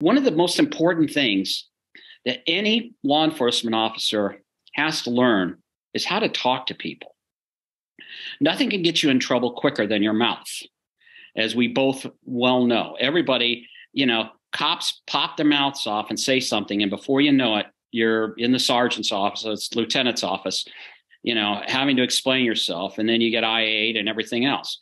one of the most important things that any law enforcement officer has to learn is how to talk to people. Nothing can get you in trouble quicker than your mouth, as we both well know. Everybody, you know, cops pop their mouths off and say something, and before you know it, you're in the sergeant's office, it's lieutenant's office, you know, having to explain yourself, and then you get I-8 and everything else.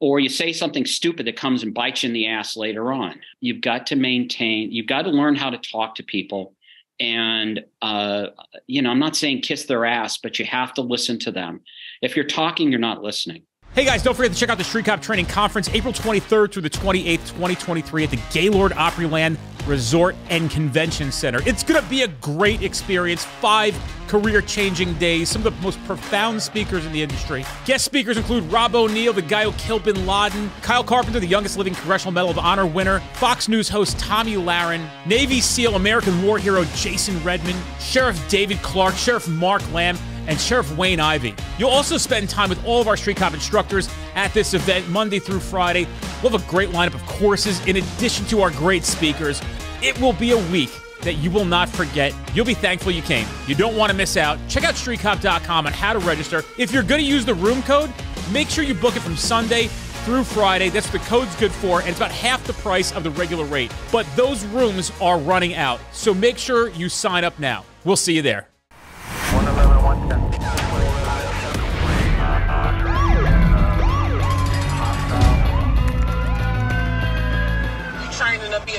Or you say something stupid that comes and bites you in the ass later on. You've got to maintain, you've got to learn how to talk to people. And, uh, you know, I'm not saying kiss their ass, but you have to listen to them. If you're talking, you're not listening. Hey guys, don't forget to check out the Street Cop Training Conference April 23rd through the 28th, 2023 at the Gaylord Opryland Resort and Convention Center. It's going to be a great experience. Five career changing days, some of the most profound speakers in the industry. Guest speakers include Rob O'Neill, the guy who killed bin Laden, Kyle Carpenter, the youngest living Congressional Medal of Honor winner, Fox News host Tomi Lahren, Navy SEAL American war hero Jason Redman, Sheriff David Clarke, Sheriff Mark Lamb, and Sheriff Wayne Ivey. You'll also spend time with all of our Street Cop instructors at this event Monday through Friday. We'll have a great lineup of courses in addition to our great speakers. It will be a week that you will not forget. You'll be thankful you came. You don't want to miss out. Check out streetcop.com on how to register. If you're going to use the room code, make sure you book it from Sunday through Friday. That's what the code's good for, and it's about half the price of the regular rate. But those rooms are running out, so make sure you sign up now. We'll see you there.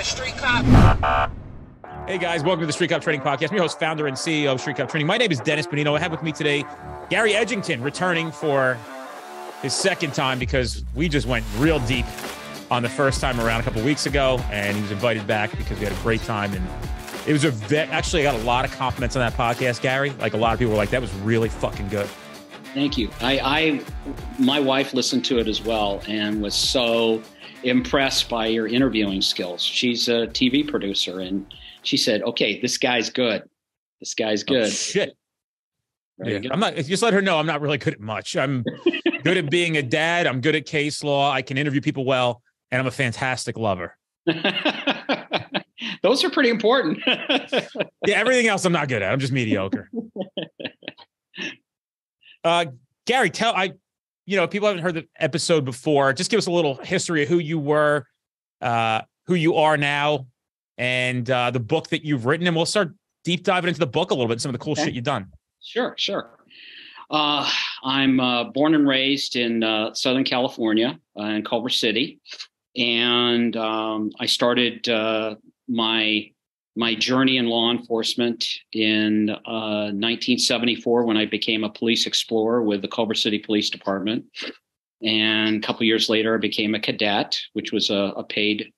You to be a street cop? Hey guys, welcome to the Street Cop Training Podcast. I'm your host, founder, and CEO of Street Cop Training. My name is Dennis Benigno. I have with me today Gary Edgington, returning for his second time because we just went real deep on the first time around a couple weeks ago, and he was invited back because we had a great time. And it was a vet. Actually, I got a lot of compliments on that podcast, Gary. Like a lot of people were like, "That was really fucking good." Thank you. I, I my wife listened to it as well and was so impressed by your interviewing skills. She's a TV producer and she said, "Okay, this guy's good. This guy's oh, good." Oh, shit. Yeah. I'm not. Just let her know I'm not really good at much. I'm good at being a dad. I'm good at case law. I can interview people well, and I'm a fantastic lover. Those are pretty important. yeah, everything else I'm not good at. I'm just mediocre. Uh, Gary, tell I, you know, people haven't heard the episode before. Just give us a little history of who you were, uh, who you are now, and uh, the book that you've written, and we'll start deep diving into the book a little bit, some of the cool okay. shit you've done. Sure, sure. Uh, I'm uh, born and raised in uh, Southern California uh, in Culver City, and um, I started uh, my my journey in law enforcement in uh, 1974 when I became a police explorer with the Culver City Police Department. And a couple years later, I became a cadet, which was a, a paid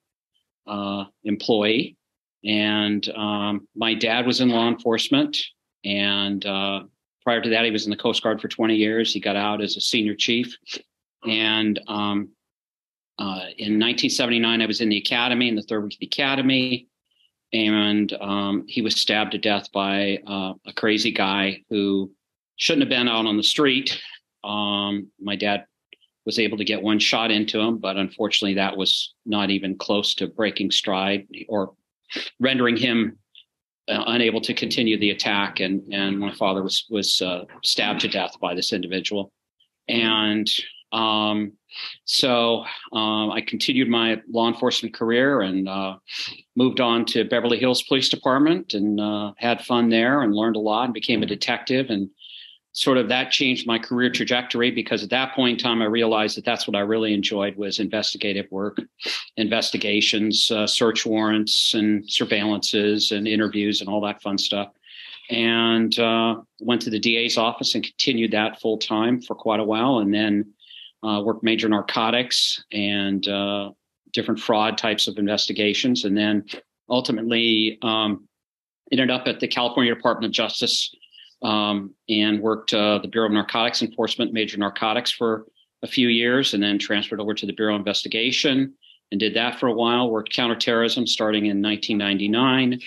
uh, employee. And um, my dad was in law enforcement. And uh, prior to that, he was in the Coast Guard for 20 years. He got out as a senior chief. And um, uh, in 1979, I was in the academy, in the third week of the academy. And um, he was stabbed to death by uh, a crazy guy who shouldn't have been out on the street. Um, my dad was able to get one shot into him, but unfortunately, that was not even close to breaking stride or rendering him uh, unable to continue the attack. And and my father was was uh, stabbed to death by this individual, and um, so um, I continued my law enforcement career and uh, moved on to Beverly Hills Police Department and uh, had fun there and learned a lot and became a detective. And sort of that changed my career trajectory because at that point in time i realized that that's what i really enjoyed was investigative work investigations uh, search warrants and surveillances and interviews and all that fun stuff. And uh, went to the da's office and continued that full time for quite a while. And then uh, worked major narcotics and uh, different fraud types of investigations and then ultimately um, ended up at the california department of justice um, and worked uh, the Bureau of Narcotics Enforcement, major narcotics for a few years, and then transferred over to the Bureau of Investigation and did that for a while. Worked counterterrorism starting in 1999,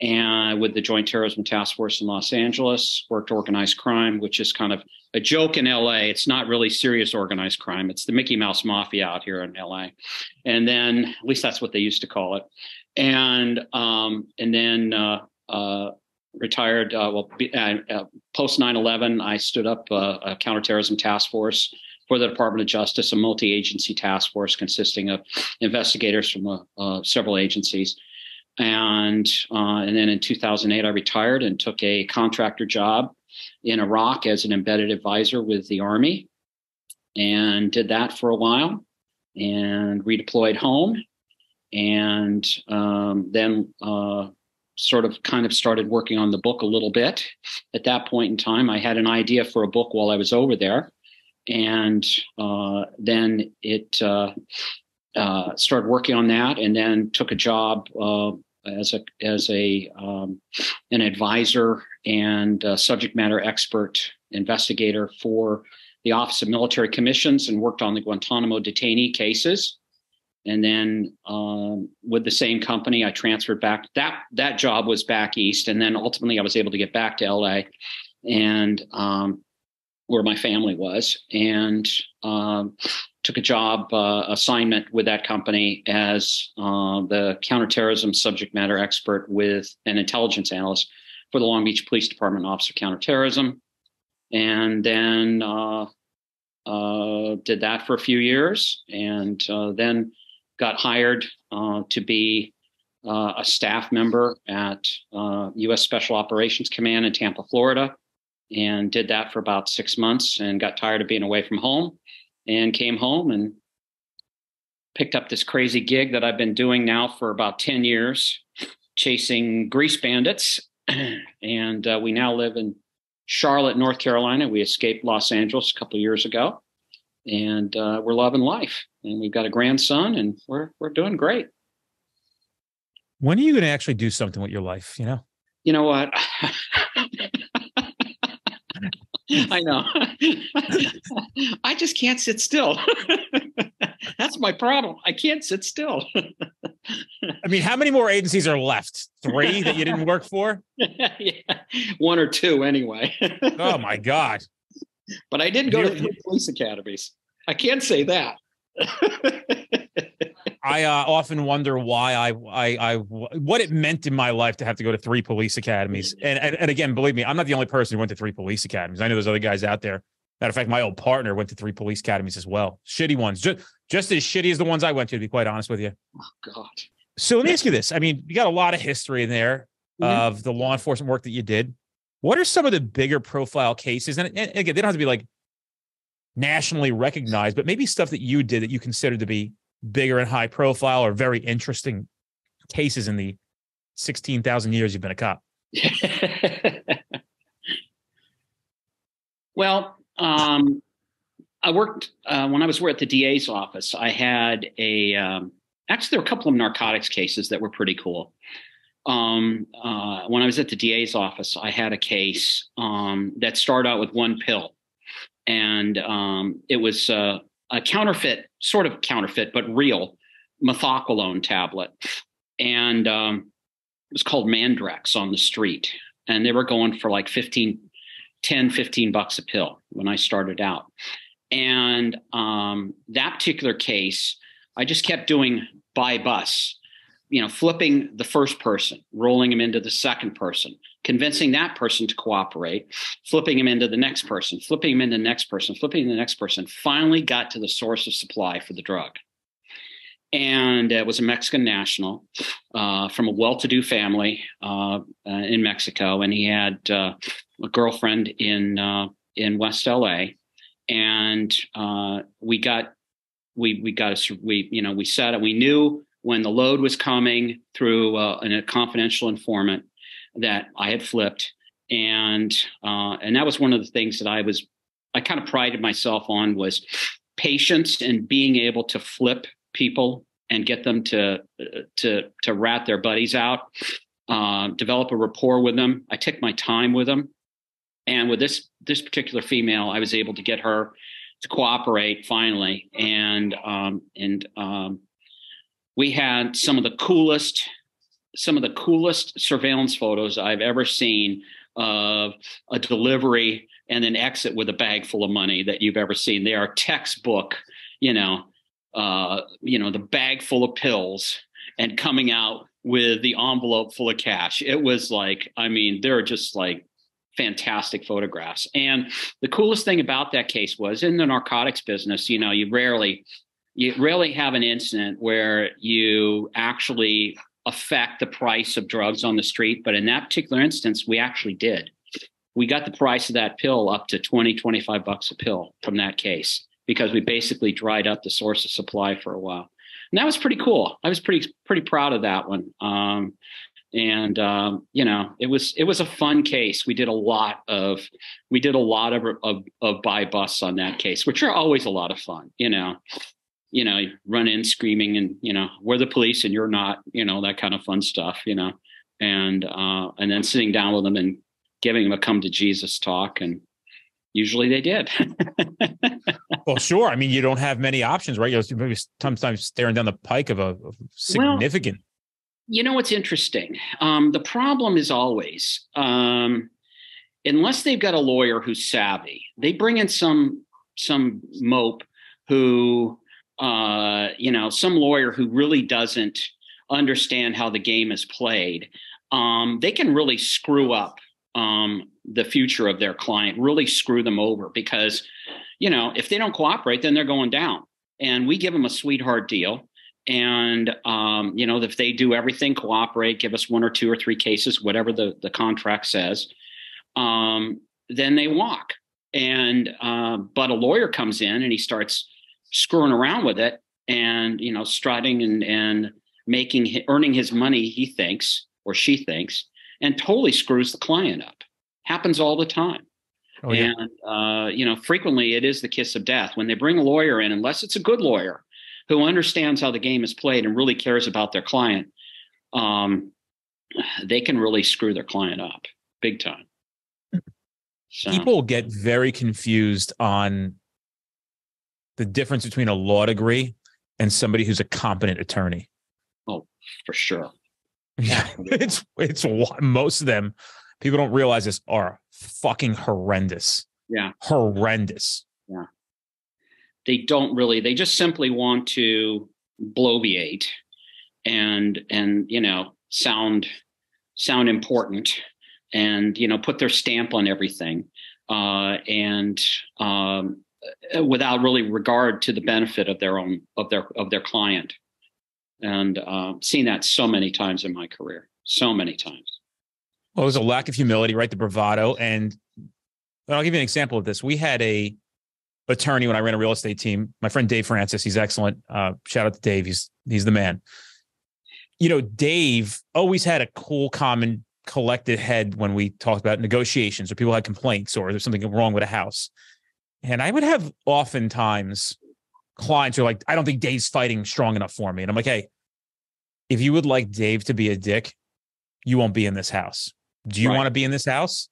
and with the Joint Terrorism Task Force in Los Angeles. Worked organized crime, which is kind of a joke in LA. It's not really serious organized crime. It's the Mickey Mouse Mafia out here in LA. And then, at least that's what they used to call it. and um, and then uh, uh, retired. Uh, well, uh, uh, post 9/11, I stood up a counterterrorism task force for the Department of Justice, a multi-agency task force consisting of investigators from several agencies. And and then in 2008, I retired and took a contractor job in Iraq as an embedded advisor with the Army, and did that for a while, and redeployed home, and um, then uh, sort of kind of started working on the book a little bit. At that point in time, I had an idea for a book while I was over there, and uh, then it uh, started working on that, and then took a job uh, as a as a um, an advisor and subject matter expert investigator for the Office of Military Commissions, and worked on the Guantanamo detainee cases. And then um, with the same company i transferred back that that job was back east and then ultimately i was able to get back to la and um, where my family was. And um, took a job uh, assignment with that company as uh, the counterterrorism subject matter expert with an intelligence analyst for the long beach police department office of counterterrorism and then uh, uh did that for a few years and uh, then got hired uh, to be a staff member at U.S. Special Operations Command in Tampa, Florida, and did that for about six months and got tired of being away from home and came home and picked up this crazy gig that I've been doing now for about 10 years, chasing grease bandits. and uh, we now live in Charlotte, North Carolina. We escaped Los Angeles a couple of years ago and uh, we're loving life. And we've got a grandson, and we're we're doing great. When are you going to actually do something with your life? You know. You know what? I know. I just can't sit still. That's my problem. I can't sit still. I mean, how many more agencies are left? Three that you didn't work for? yeah, one or two anyway. oh my god! But I did go to three police academies. I can't say that. I uh, often wonder why I, I, I, what it meant in my life to have to go to three police academies. And, and, and again, believe me, I'm not the only person who went to three police academies. I know there's other guys out there. Matter of fact, my old partner went to three police academies as well. Shitty ones, just just as shitty as the ones I went to. To be quite honest with you. Oh God. So let me ask you this: I mean, you got a lot of history in there mm-hmm. of the law enforcement work that you did. What are some of the bigger profile cases? And, and again, they don't have to be like nationally recognized, but maybe stuff that you did that you considered to be bigger and high profile or very interesting cases in the 16,000 years you've been a cop? well, um, I worked uh, when I was at the DA's office. I had a um, actually there were a couple of narcotics cases that were pretty cool um, uh, when I was at the DA's office, I had a case um, that started out with one pill, and um, it was uh, a counterfeit, sort of counterfeit, but real methaqualone tablet, and um, it was called Mandrax on the street, and they were going for like 15, 10, 15 bucks a pill when I started out, and um, that particular case, I just kept doing buy bust you know, flipping the first person, rolling him into the second person, convincing that person to cooperate, flipping him into the next person, flipping him into the next person, flipping the next person, finally got to the source of supply for the drug. And it was a Mexican national uh, from a well to do family uh, uh, in Mexico. And he had uh, a girlfriend in, uh, in West LA. And uh, we got, we, we got, a, we, you know, we said it, we knew when the load was coming through uh, a confidential informant that I had flipped, and uh, and that was one of the things that I was I kind of prided myself on was patience and being able to flip people and get them to to to rat their buddies out, uh, develop a rapport with them. I took my time with them, and with this this particular female, I was able to get her to cooperate finally, and um, and um, we had some of the coolest some of the coolest surveillance photos I've ever seen of a delivery and an exit with a bag full of money that you've ever seen. They are textbook, you know, uh, you know, the bag full of pills and coming out with the envelope full of cash. It was like, I mean, they're just like fantastic photographs. And the coolest thing about that case was in the narcotics business, you know, you rarely you rarely have an incident where you actually affect the price of drugs on the street, but in that particular instance, we actually did. We got the price of that pill up to 20, 25 bucks a pill from that case because we basically dried up the source of supply for a while. And that was pretty cool. I was pretty pretty proud of that one. Um, and um, you know it was it was a fun case we did a lot of we did a lot of of, of buy busts on that case which are always a lot of fun you know you know run in screaming and you know we're the police and you're not you know that kind of fun stuff you know. And uh and then sitting down with them and giving them a come to jesus talk and usually they did. Well sure i mean you don't have many options right? You're maybe sometimes staring down the pike of a significant well, you know what's interesting? Um, the problem is always, um, unless they've got a lawyer who's savvy, they bring in some some mope who, uh, you know, some lawyer who really doesn't understand how the game is played. Um, they can really screw up um, the future of their client, really screw them over because, you know, if they don't cooperate, then they're going down. And we give them a sweetheart deal and um, you know if they do everything cooperate give us one or two or three cases whatever the, the contract says um, then they walk and uh, but a lawyer comes in and he starts screwing around with it and you know strutting and and making earning his money he thinks or she thinks and totally screws the client up happens all the time oh, yeah. and uh, you know frequently it is the kiss of death when they bring a lawyer in unless it's a good lawyer who understands how the game is played and really cares about their client, um, they can really screw their client up big time. So. People get very confused on the difference between a law degree and somebody who's a competent attorney. Oh, for sure. Yeah, it's it's most of them. People don't realize this are fucking horrendous. Yeah, horrendous. Yeah they don't really they just simply want to bloviate and and you know sound sound important and you know put their stamp on everything uh, and um, without really regard to the benefit of their own of their of their client and uh, seen that so many times in my career so many times well there's a lack of humility right the bravado and i'll give you an example of this we had a attorney when I ran a real estate team. My friend Dave Francis, he's excellent. Uh, shout out to Dave. He's he's the man. You know, Dave always had a cool, common, collected head when we talked about negotiations or people had complaints or there's something wrong with a house. And I would have oftentimes clients who are like, I don't think Dave's fighting strong enough for me. And I'm like, hey, if you would like Dave to be a dick, you won't be in this house. Do you right. want to be in this house?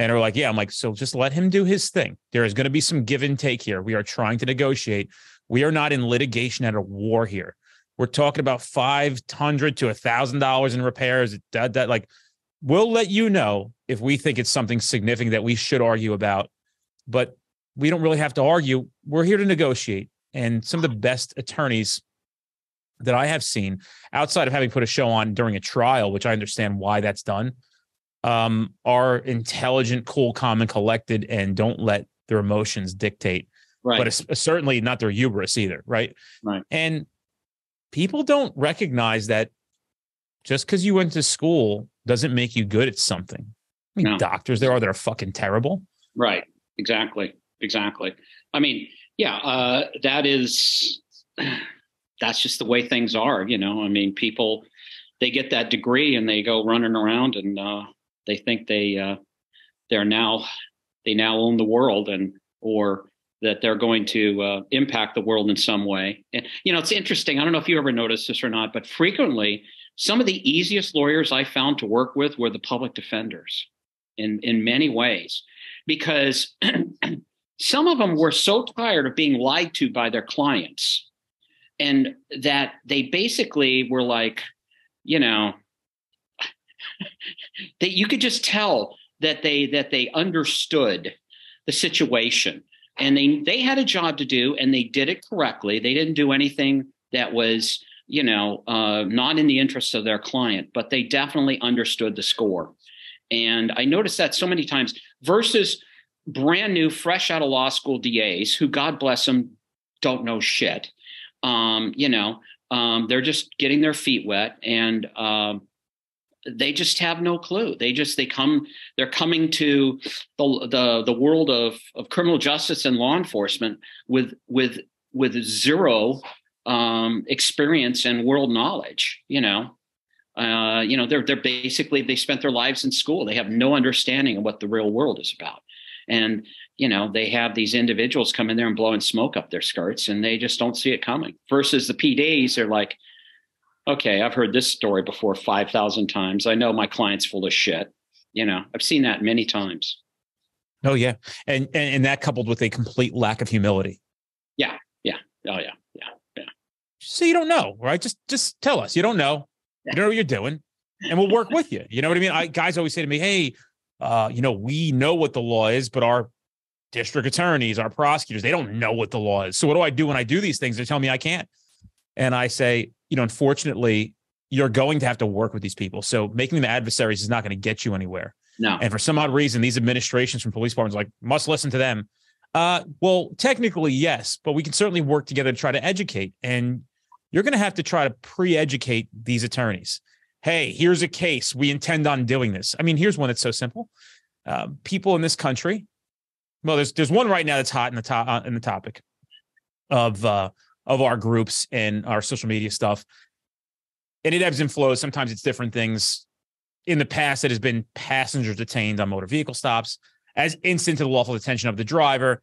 and are like, yeah, I'm like, so just let him do his thing. There is going to be some give and take here. We are trying to negotiate. We are not in litigation at a war here. We're talking about five hundred to a thousand dollars in repairs. That that like, we'll let you know if we think it's something significant that we should argue about, but we don't really have to argue. We're here to negotiate. And some of the best attorneys that I have seen outside of having put a show on during a trial, which I understand why that's done um, are intelligent, cool, calm, and collected, and don't let their emotions dictate. Right. But it's, it's certainly not their hubris either. Right. Right. And people don't recognize that just because you went to school doesn't make you good at something. I mean, no. doctors there are that are fucking terrible. Right. Exactly. Exactly. I mean, yeah, uh, that is that's just the way things are. You know, I mean, people they get that degree and they go running around and uh, they think they uh, they're now they now own the world and or that they're going to uh, impact the world in some way. And you know, it's interesting. I don't know if you ever noticed this or not, but frequently some of the easiest lawyers I found to work with were the public defenders in in many ways because some of them were so tired of being lied to by their clients and that they basically were like you know that you could just tell that they that they understood the situation and they they had a job to do and they did it correctly they didn't do anything that was you know, uh, not in the interest of their client, but they definitely understood the score. And I noticed that so many times versus brand new, fresh out of law school DAs who, God bless them, don't know shit. Um, you know, um, they're just getting their feet wet and um, they just have no clue. They just they come they're coming to the the the world of of criminal justice and law enforcement with with with zero um, experience and world knowledge. You know, uh, you know they're they're basically they spent their lives in school. They have no understanding of what the real world is about, and you know they have these individuals come in there and blowing smoke up their skirts, and they just don't see it coming. Versus the PDs, they're like okay, I've heard this story before 5,000 times. I know my client's full of shit. You know, I've seen that many times. Oh yeah. And, and, and that coupled with a complete lack of humility. Yeah. Yeah. Oh yeah. Yeah. Yeah. So you don't know, right? Just, just tell us you don't know. Yeah. You don't know what you're doing and we'll work with you. You know what I mean? I, guys always say to me, Hey, uh, you know, we know what the law is, but our district attorneys, our prosecutors, they don't know what the law is. So what do I do when I do these things? They tell me I can't. And I say, you know, unfortunately, you're going to have to work with these people. So making them adversaries is not going to get you anywhere. No. And for some odd reason, these administrations from police departments like must listen to them. Uh, well, technically, yes, but we can certainly work together to try to educate. And you're going to have to try to pre-educate these attorneys. Hey, here's a case. We intend on doing this. I mean, here's one that's so simple. Uh, people in this country. Well, there's there's one right now that's hot in the top uh, in the topic of uh, of our groups and our social media stuff. And it ebbs and flows. Sometimes it's different things. In the past, it has been passengers detained on motor vehicle stops as instant to the lawful detention of the driver.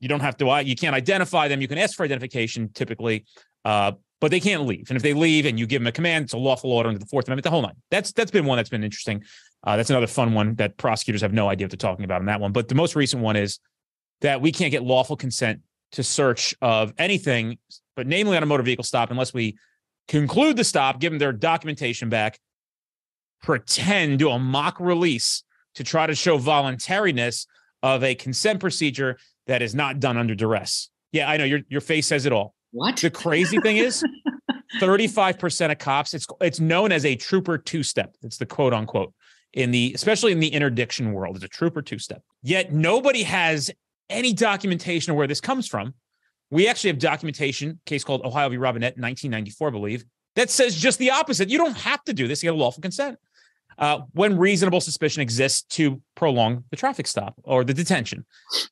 You don't have to, you can't identify them. You can ask for identification typically, uh, but they can't leave. And if they leave and you give them a command, it's a lawful order under the Fourth Amendment, the whole nine. That's that's been one that's been interesting. Uh, that's another fun one that prosecutors have no idea what they're talking about in that one. But the most recent one is that we can't get lawful consent to search of anything, but namely on a motor vehicle stop, unless we conclude the stop, give them their documentation back, pretend, do a mock release to try to show voluntariness of a consent procedure that is not done under duress. Yeah, I know your your face says it all. What? The crazy thing is 35% of cops, it's it's known as a trooper two-step. It's the quote unquote in the especially in the interdiction world, it's a trooper two-step. Yet nobody has any documentation of where this comes from. We actually have documentation, case called Ohio v. Robinette, 1994, I believe, that says just the opposite. You don't have to do this. You have a lawful consent. Uh, when reasonable suspicion exists to prolong the traffic stop or the detention.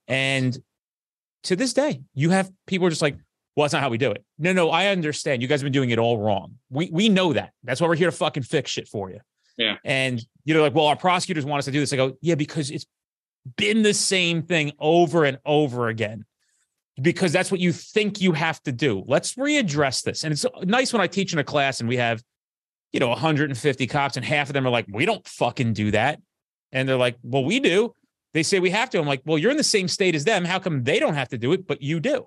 And to this day, you have people are just like, well, that's not how we do it. No, no, I understand. You guys have been doing it all wrong. We we know that. That's why we're here to fucking fix shit for you. Yeah. And you know, like, well, our prosecutors want us to do this. I go, yeah, because it's been the same thing over and over again because that's what you think you have to do. Let's readdress this. And it's nice when I teach in a class and we have, you know, 150 cops and half of them are like, we don't fucking do that. And they're like, well, we do. They say we have to. I'm like, well, you're in the same state as them. How come they don't have to do it, but you do?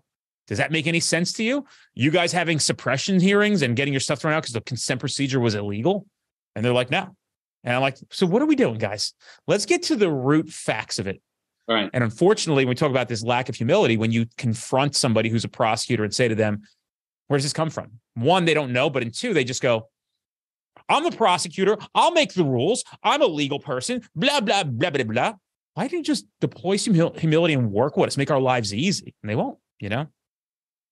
Does that make any sense to you? You guys having suppression hearings and getting your stuff thrown out because the consent procedure was illegal? And they're like, no. And I'm like, so what are we doing, guys? Let's get to the root facts of it. Right. And unfortunately, when we talk about this lack of humility, when you confront somebody who's a prosecutor and say to them, where does this come from? One, they don't know, but in two, they just go, I'm the prosecutor. I'll make the rules. I'm a legal person. Blah, blah, blah, blah, blah. Why don't you just deploy some humility and work with us? Make our lives easy. And they won't, you know?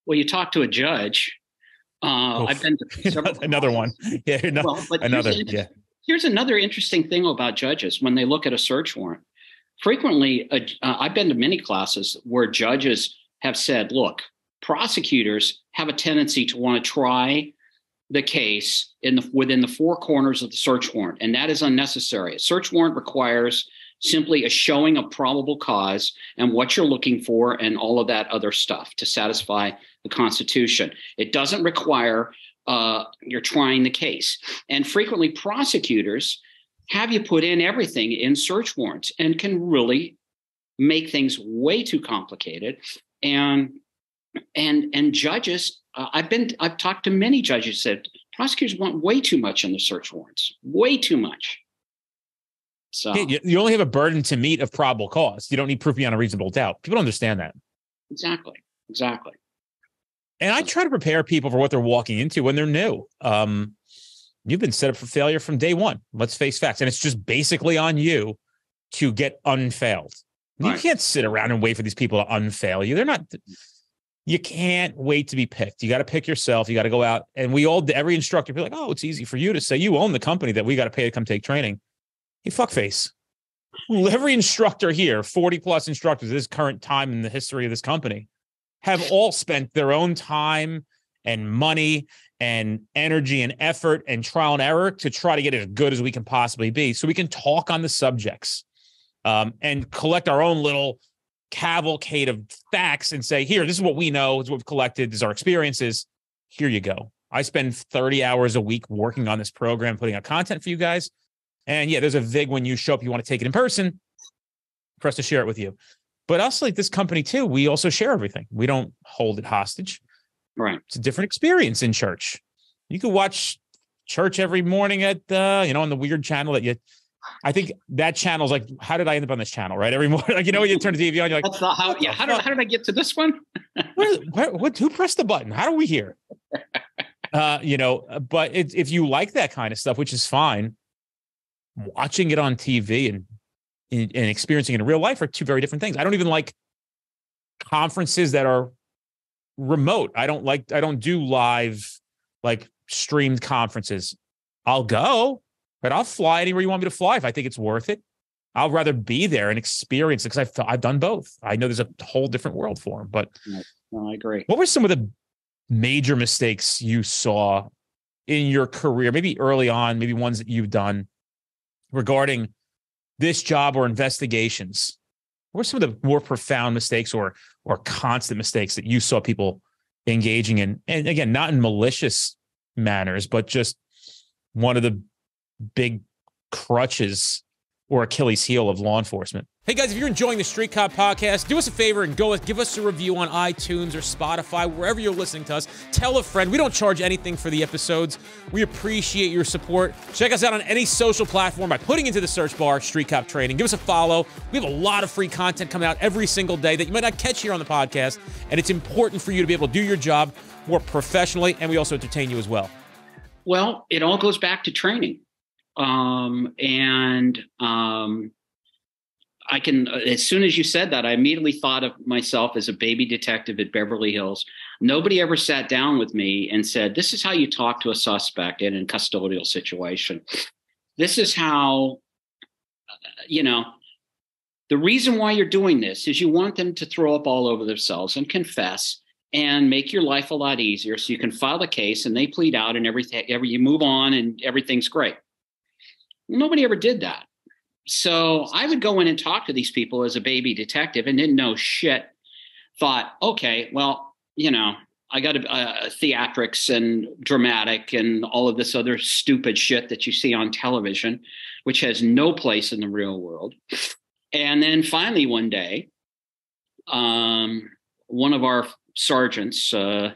Well, you talk to a judge. Uh, I've been to another one. Yeah, well, another. Yeah here's another interesting thing about judges when they look at a search warrant. Frequently, uh, I've been to many classes where judges have said, look, prosecutors have a tendency to want to try the case in the, within the four corners of the search warrant, and that is unnecessary. A search warrant requires simply a showing of probable cause and what you're looking for and all of that other stuff to satisfy the Constitution. It doesn't require uh, you're trying the case. And frequently, prosecutors have you put in everything in search warrants and can really make things way too complicated. And and and judges, uh, I've been I've talked to many judges that prosecutors want way too much in the search warrants, way too much. So you only have a burden to meet of probable cause. You don't need proof beyond a reasonable doubt. People don't understand that. Exactly. Exactly. And I try to prepare people for what they're walking into when they're new. Um, you've been set up for failure from day one. Let's face facts. And it's just basically on you to get unfailed. Right. You can't sit around and wait for these people to unfail you. They're not, you can't wait to be picked. You got to pick yourself. You got to go out. And we all, every instructor be like, oh, it's easy for you to say you own the company that we got to pay to come take training. Hey, fuckface. Every instructor here, 40 plus instructors this current time in the history of this company, have all spent their own time and money and energy and effort and trial and error to try to get as good as we can possibly be so we can talk on the subjects um, and collect our own little cavalcade of facts and say here this is what we know this is what we've collected this is our experiences. Here you go. I spend 30 hours a week working on this program putting out content for you guys and yeah there's a vig when you show up you want to take it in person for us to share it with you but us like this company too we also share everything we don't hold it hostage Right. It's a different experience in church. You could watch church every morning at uh, you know, on the weird channel that you I think that channel's like, how did I end up on this channel? Right. Every morning, like you know, you turn the TV on, you're like, That's not how yeah, how did, how did I get to this one? where, where, what who pressed the button? How do we hear? uh, you know, but it, if you like that kind of stuff, which is fine, watching it on TV and and experiencing it in real life are two very different things. I don't even like conferences that are remote. I don't like I don't do live like streamed conferences. I'll go, but I'll fly anywhere you want me to fly if I think it's worth it. I'll rather be there and experience it because I've I've done both. I know there's a whole different world for them. But no, I agree. What were some of the major mistakes you saw in your career, maybe early on, maybe ones that you've done regarding this job or investigations what are some of the more profound mistakes or or constant mistakes that you saw people engaging in? And again, not in malicious manners, but just one of the big crutches or Achilles heel of law enforcement. Hey guys, if you're enjoying the Street Cop podcast, do us a favor and go give us a review on iTunes or Spotify, wherever you're listening to us. Tell a friend. We don't charge anything for the episodes. We appreciate your support. Check us out on any social platform by putting into the search bar Street Cop Training. Give us a follow. We have a lot of free content coming out every single day that you might not catch here on the podcast, and it's important for you to be able to do your job more professionally, and we also entertain you as well. Well, it all goes back to training. Um, and um, I can, uh, as soon as you said that, I immediately thought of myself as a baby detective at Beverly Hills. Nobody ever sat down with me and said, This is how you talk to a suspect in a custodial situation. This is how, uh, you know, the reason why you're doing this is you want them to throw up all over themselves and confess and make your life a lot easier so you can file a case and they plead out and everything, every, you move on and everything's great. Nobody ever did that. So I would go in and talk to these people as a baby detective and didn't know shit. Thought, okay, well, you know, I got uh, theatrics and dramatic and all of this other stupid shit that you see on television, which has no place in the real world. And then finally, one day, um, one of our sergeants, uh,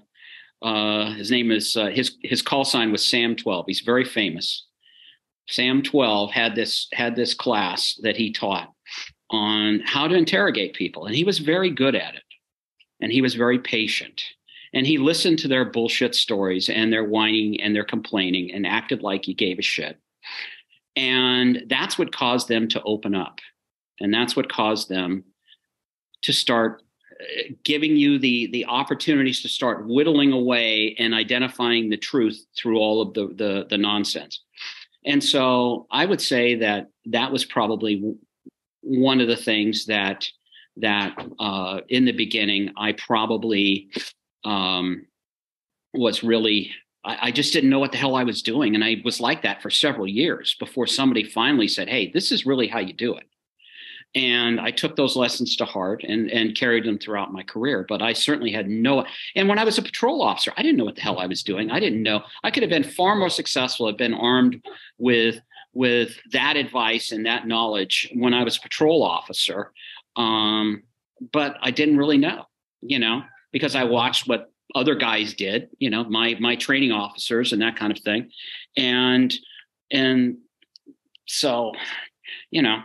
uh, his name is uh, his his call sign was Sam Twelve. He's very famous. Sam 12 had this had this class that he taught on how to interrogate people and he was very good at it. And he was very patient. And he listened to their bullshit stories and their whining and their complaining and acted like he gave a shit. And that's what caused them to open up. And that's what caused them to start uh, giving you the the opportunities to start whittling away and identifying the truth through all of the the, the nonsense and so I would say that that was probably one of the things that that uh, in the beginning I probably um, was really I, I, just didn't know what the hell I was doing, and I was like that for several years before somebody finally said, "Hey, this is really how you do it." And I took those lessons to heart and and carried them throughout my career. But I certainly had no. And when I was a patrol officer, I didn't know what the hell I was doing. I didn't know. I could have been far more successful. Have been armed with with that advice and that knowledge when I was a patrol officer. Um, but I didn't really know, you know, because I watched what other guys did, you know, my my training officers and that kind of thing, and and so, you know,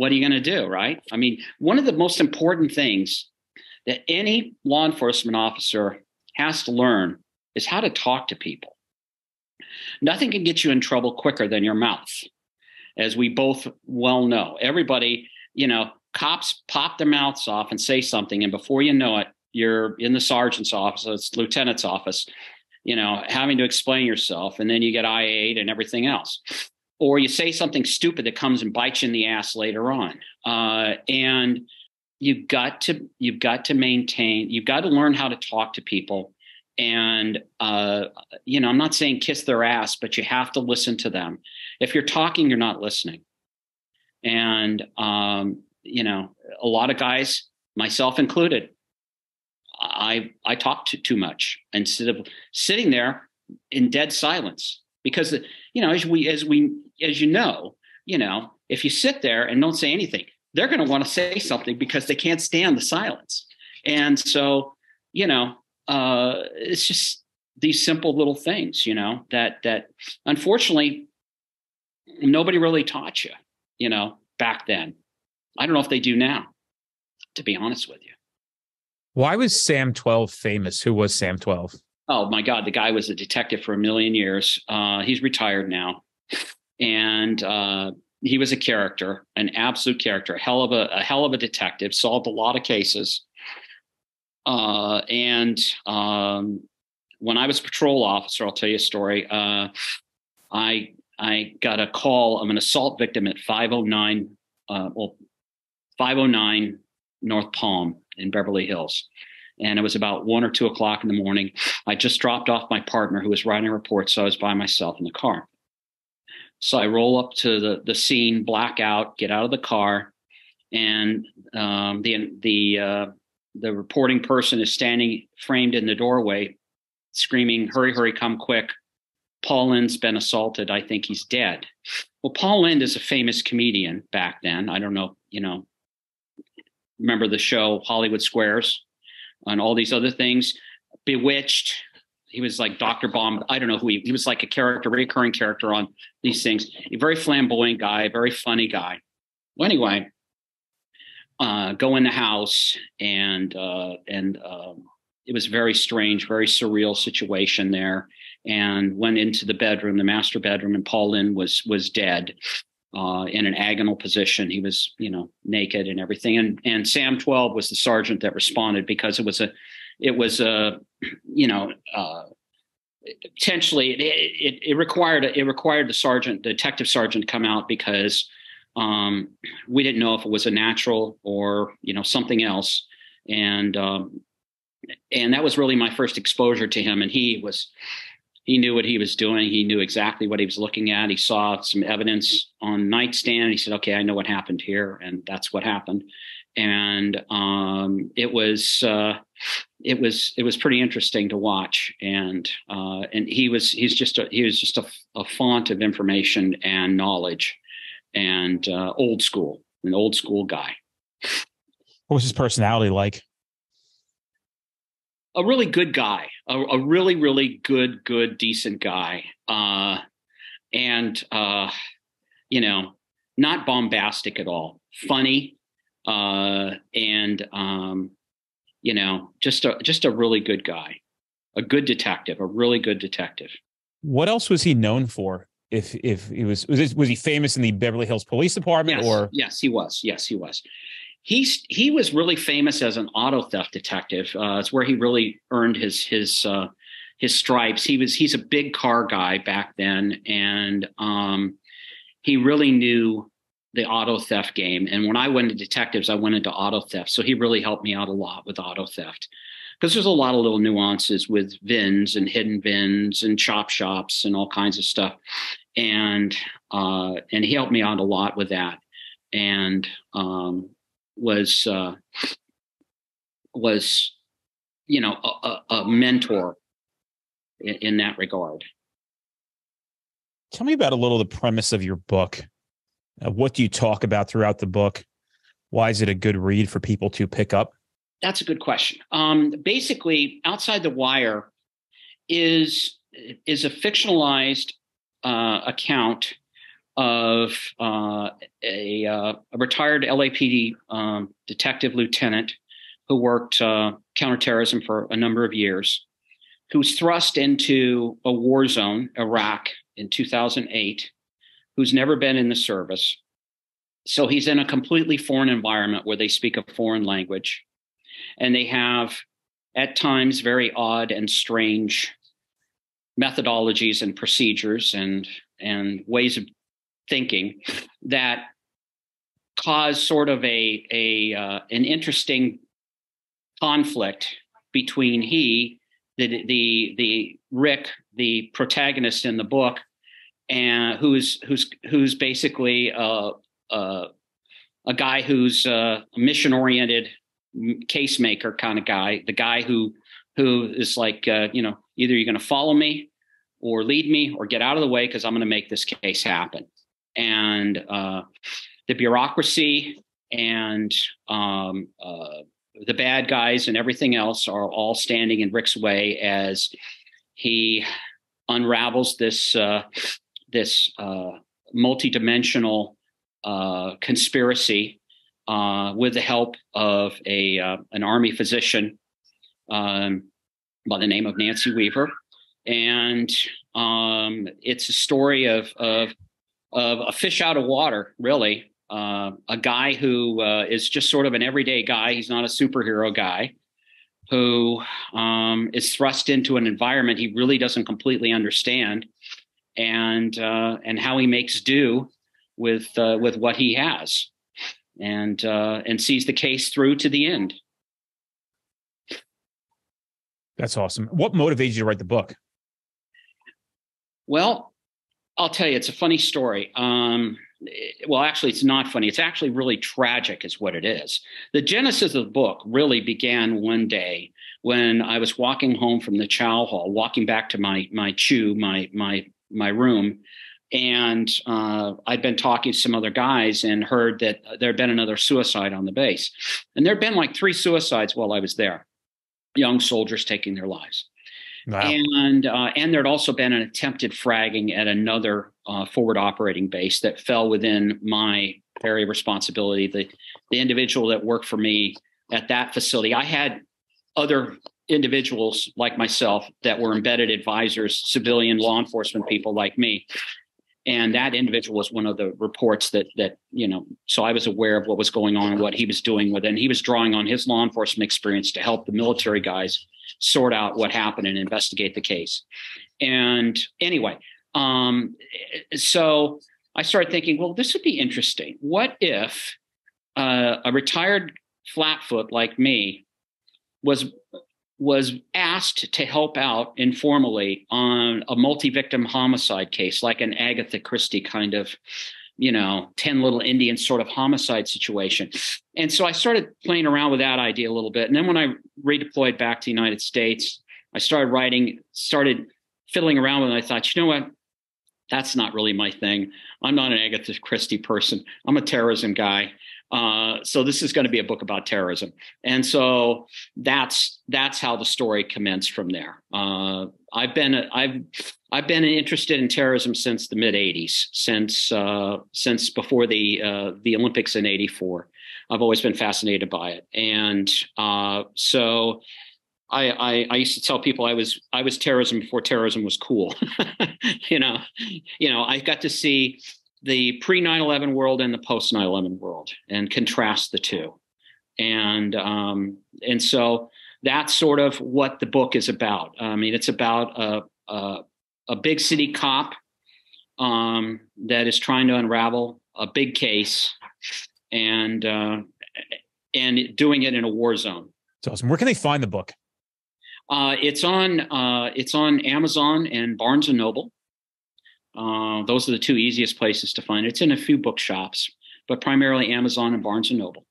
what are you going to do, right? I mean, one of the most important things that any law enforcement officer has to learn is how to talk to people. Nothing can get you in trouble quicker than your mouth, as we both well know. Everybody, you know, cops pop their mouths off and say something, and before you know it, you're in the sergeant's office, it's lieutenant's office, you know, having to explain yourself, and then you get I-8 and everything else. Or you say something stupid that comes and bites you in the ass later on. Uh, and you've got to you've got to maintain, you've got to learn how to talk to people. And uh, you know, I'm not saying kiss their ass, but you have to listen to them. If you're talking, you're not listening. And um, you know, a lot of guys, myself included, I I talk too, too much instead of sitting there in dead silence because you know as we as we as you know you know if you sit there and don't say anything they're going to want to say something because they can't stand the silence and so you know uh it's just these simple little things you know that that unfortunately nobody really taught you you know back then i don't know if they do now to be honest with you why was Sam 12 famous? Who was Sam 12? Oh my God, the guy was a detective for a million years. Uh, he's retired now. And uh, he was a character, an absolute character, a hell of a, a hell of a detective, solved a lot of cases. Uh, and um, when I was patrol officer, I'll tell you a story. Uh, I I got a call of an assault victim at 509, uh, well, 509 North Palm in Beverly Hills. And it was about one or two o'clock in the morning. I just dropped off my partner who was writing a report, so I was by myself in the car. So I roll up to the, the scene, black out, get out of the car, and um, the the uh, the reporting person is standing framed in the doorway, screaming, "Hurry, hurry, come quick! Paul Lynde's been assaulted. I think he's dead." Well, Paul Lynde is a famous comedian back then. I don't know, you know, remember the show Hollywood Squares and all these other things. Bewitched. He was like Dr. Bomb. I don't know who he, he was like a character, recurring character on these things. A very flamboyant guy, very funny guy. Well, anyway, uh, go in the house and uh, and um, it was very strange, very surreal situation there. And went into the bedroom, the master bedroom, and Paul Lynde was was dead uh, in an agonal position. He was, you know, naked and everything. And and Sam Twelve was the sergeant that responded because it was a, it was a, you know, uh, potentially it, it, it required it required the sergeant, the detective sergeant, to come out because um, we didn't know if it was a natural or you know something else. And um, and that was really my first exposure to him. And he was he knew what he was doing. He knew exactly what he was looking at. He saw some evidence on nightstand. He said, "Okay, I know what happened here," and that's what happened. And um, it was uh, it was it was pretty interesting to watch. And uh, and he was he's just a, he was just a, a font of information and knowledge, and uh, old school, an old school guy. What was his personality like? A really good guy, a, a really, really good, good, decent guy. Uh, and, uh, you know, not bombastic at all, funny, uh, and, um, you know, just a, just a really good guy, a good detective, a really good detective. What else was he known for? If if he was was, he famous in the Beverly Hills Police Department yes, or yes he was yes he was he's he was really famous as an auto theft detective. Uh, it's where he really earned his his uh, his stripes. He was he's a big car guy back then, and um, he really knew the auto theft game. And when I went to detectives, I went into auto theft. So he really helped me out a lot with auto theft because there's a lot of little nuances with VINs and hidden VINs and chop shops and all kinds of stuff. And uh, and he helped me out a lot with that. And um, was uh, was you know a, a mentor in, in, that regard. Tell me about a little the premise of your book. Uh, what do you talk about throughout the book? Why is it a good read for people to pick up? That's a good question. Um, basically, outside the wire is is a fictionalized uh, account of uh, a, uh, a, retired LAPD um, detective lieutenant who worked uh, counterterrorism for a number of years. who's thrust into a war zone, Iraq, in 2008, who's never been in the service. So he's in a completely foreign environment where they speak a foreign language. And they have, at times, very odd and strange methodologies and procedures and, and ways of thinking that caused sort of a, a uh, an interesting conflict between he the the the Rick, the protagonist in the book, and who's who's who's basically a a, a guy who's a mission oriented case maker kind of guy, the guy who who is like uh, you know either you're going to follow me or lead me or get out of the way because I'm going to make this case happen. And uh, the bureaucracy and um, uh, the bad guys and everything else are all standing in Rick's way as he unravels this uh, this uh, multidimensional uh, conspiracy uh, with the help of a uh, an army physician um, by the name of Nancy Weaver, and um, it's a story of of of a fish out of water, really, uh, a guy who uh, is just sort of an everyday guy. He's not a superhero guy who um, is thrust into an environment he really doesn't completely understand, and uh, and how he makes do with uh, with what he has, and uh, and sees the case through to the end. That's awesome. What motivated you to write the book? Well, I'll tell you, it's a funny story. Um, well, actually, it's not funny. It's actually really tragic, is what it is. The genesis of the book really began one day when I was walking home from the chow hall, walking back to my my CHU, my my my room, and uh, I'd been talking to some other guys and heard that there had been another suicide on the base, and there had been like three suicides while I was there, young soldiers taking their lives. Wow. And uh, and there'd also been an attempted fragging at another uh, forward operating base that fell within my area of responsibility. The the individual that worked for me at that facility, I had other individuals like myself that were embedded advisors, civilian law enforcement people like me. And that individual was one of the reports that that you know. So I was aware of what was going on and what he was doing with it. And he was drawing on his law enforcement experience to help the military guys sort out what happened and investigate the case. And anyway, um, so I started thinking, well, this would be interesting. What if uh, a retired flatfoot like me was was asked to help out informally on a multi-victim homicide case, like an Agatha Christie kind of you know, 10 little Indians sort of homicide situation. And so I started playing around with that idea a little bit. And then when I redeployed back to the United States, I started writing, started fiddling around with it. I thought, you know what? That's not really my thing. I'm not an Agatha Christie person. I'm a terrorism guy. Uh, so this is going to be a book about terrorism, and so that's that's how the story commenced from there. Uh, I've been I've I've been interested in terrorism since the mid '80s, since uh, since before the uh, the Olympics in '84. I've always been fascinated by it, and uh, so I, I, I used to tell people I was I was terrorism before terrorism was cool. you know, you know I got to see the pre 9 11 world and the post 9 11 world and contrast the two. And, um, and so that's sort of what the book is about. I mean, it's about a, a, a big city cop um, that is trying to unravel a big case and, uh, and doing it in a war zone. It's awesome. Where can they find the book? Uh, it's on uh, it's on Amazon and Barnes and Noble. Uh, those are the two easiest places to find it. It's in a few bookshops, but primarily Amazon and Barnes and Noble.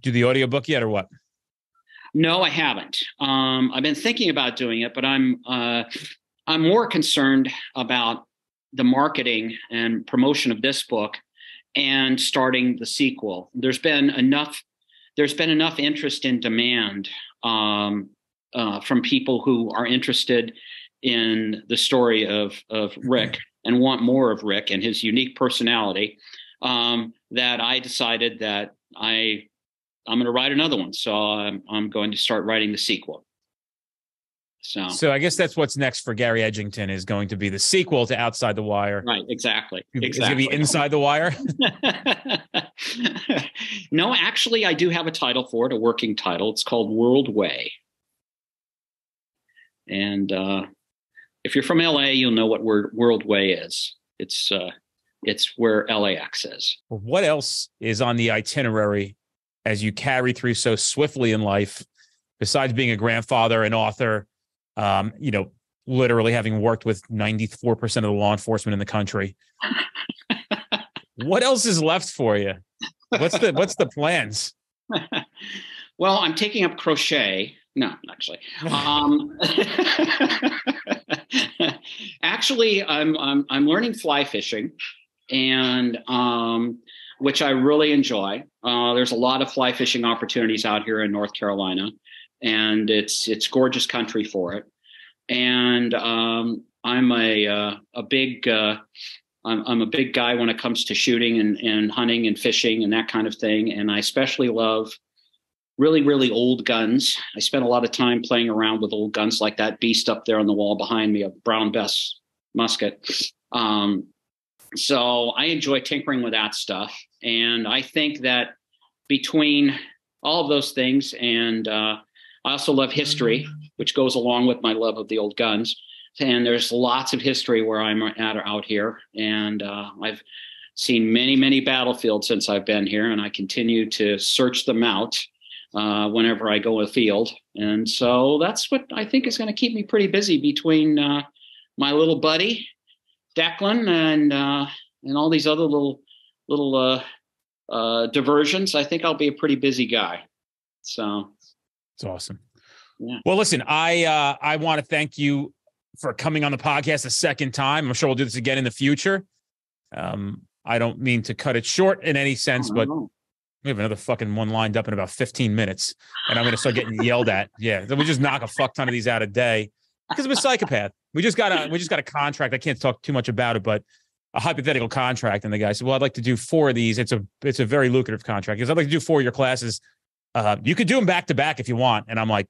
Do the audiobook yet or what? No, I haven't. Um, I've been thinking about doing it, but I'm uh, I'm more concerned about the marketing and promotion of this book and starting the sequel. There's been enough there's been enough interest and demand um, uh, from people who are interested in the story of of Rick and want more of Rick and his unique personality, um, that I decided that I I'm going to write another one. So I'm I'm going to start writing the sequel. So, so I guess that's what's next for Gary Edgington is going to be the sequel to Outside the Wire. Right, exactly. Exactly. It's going to be Inside the Wire. no, actually, I do have a title for it, a working title. It's called World Way. And uh, if you're from LA, you'll know what word World Way is. It's uh, it's where LAX is. What else is on the itinerary as you carry through so swiftly in life, besides being a grandfather, an author, um, you know, literally having worked with 94% of the law enforcement in the country. what else is left for you? What's the what's the plans? well, I'm taking up crochet. No, actually. Um, actually, I'm, I'm I'm learning fly fishing, and um, which I really enjoy. Uh, there's a lot of fly fishing opportunities out here in North Carolina, and it's it's gorgeous country for it. And um, I'm a uh, a big uh, I'm, I'm a big guy when it comes to shooting and, and hunting and fishing and that kind of thing. And I especially love really really old guns. I spent a lot of time playing around with old guns like that beast up there on the wall behind me, a Brown Bess musket. Um, so I enjoy tinkering with that stuff, and I think that between all of those things and uh, I also love history, which goes along with my love of the old guns. And there's lots of history where I'm at out here. And uh, I've seen many, many battlefields since I've been here, and I continue to search them out uh, whenever I go afield. And so that's what I think is going to keep me pretty busy between uh, my little buddy, Declan, and uh, and all these other little little uh, uh, diversions. I think I'll be a pretty busy guy. So it's awesome. Yeah. Well, listen, I uh, I want to thank you for coming on the podcast a second time. I'm sure we'll do this again in the future. Um, I don't mean to cut it short in any sense, but we have another fucking one lined up in about 15 minutes, and I'm going to start getting yelled at. Yeah, we just knock a fuck ton of these out a day because I'm a psychopath. We just got a we just got a contract. I can't talk too much about it, but a hypothetical contract, and the guy said, "Well, I'd like to do four of these. It's a it's a very lucrative contract because I'd like to do four of your classes. Uh, you could do them back to back if you want." And I'm like,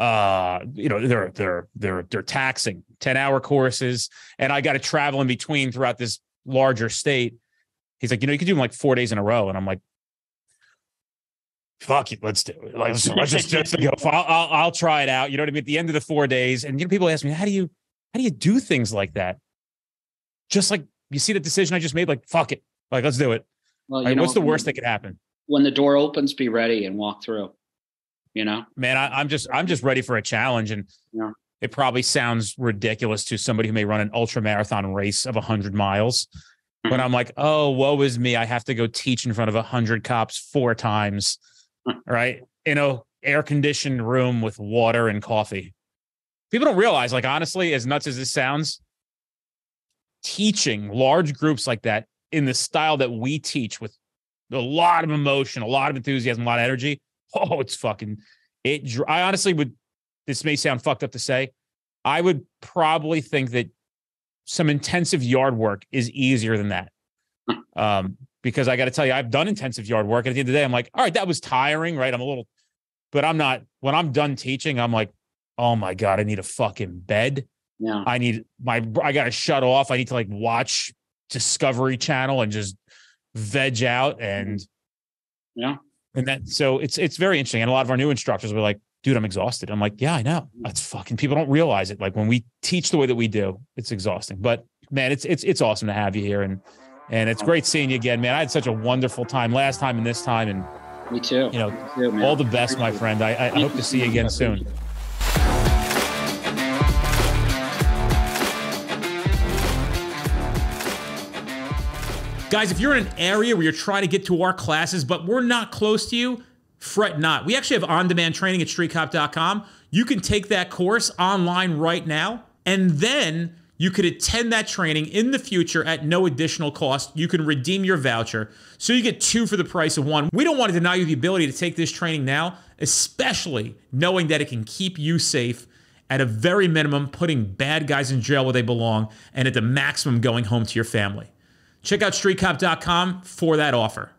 uh you know they're they're they're they're taxing 10 hour courses and i got to travel in between throughout this larger state he's like you know you could do them like four days in a row. And i'm like fuck it let's do it. Like, let's, let's just, just go. I'll, I'll, I'll try it out. You know what i mean? At the end of the four days and you know people ask me how do you how do you do things like that? Just like you see the decision i just made like fuck it. Like let's do it. Well, like, know, what's the worst that could happen? When the door opens be ready and walk through you know? Man I, am just i'm just ready for a challenge and yeah. it probably sounds ridiculous to somebody who may run an ultra marathon race of 100 miles mm-hmm. but i'm like oh woe is me i have to go teach in front of a 100 cops four times mm-hmm. right in a air conditioned room with water and coffee people don't realize like honestly as nuts as this sounds teaching large groups like that in the style that we teach with a lot of emotion a lot of enthusiasm a lot of energy oh, it's fucking it. I honestly would. This may sound fucked up to say. I would probably think that some intensive yard work is easier than that. Um, because I got to tell you, I've done intensive yard work. And at the end of the day, I'm like, all right, that was tiring, right? I'm a little, but I'm not. When I'm done teaching, I'm like, oh my god, I need a fucking bed. Yeah. I need my. I got to shut off. I need to like watch Discovery Channel and just veg out and. Yeah. And that so it's it's very interesting. And a lot of our new instructors were like, dude, I'm exhausted. I'm like, yeah, I know. That's fucking people don't realize it. Like when we teach the way that we do, it's exhausting. But man, it's it's it's awesome to have you here and and it's great seeing you again, man. I had such a wonderful time last time and this time and me too. You know, too, all the best, my friend. I, I hope to see you again soon. Guys, if you're in an area where you're trying to get to our classes, but we're not close to you, fret not. We actually have on demand training at streetcop.com. You can take that course online right now, and then you could attend that training in the future at no additional cost. You can redeem your voucher. So you get two for the price of one. We don't want to deny you the ability to take this training now, especially knowing that it can keep you safe at a very minimum, putting bad guys in jail where they belong, and at the maximum, going home to your family. Check out streetcop.com for that offer.